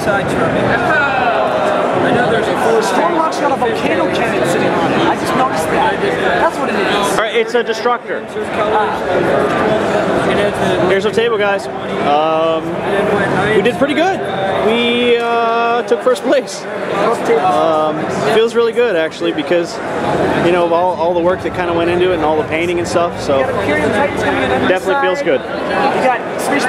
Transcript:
sides from it. I know there's a full Stormlock's got a volcano cannon sitting on it. I just noticed that. That's what it is. All right, it's a destructor. There's ah. Here's our table, guys. Um, we did pretty good. We uh, took first place. Um, feels really good actually because you know all, all the work that kind of went into it and all the painting and stuff. So definitely feels good. You got Space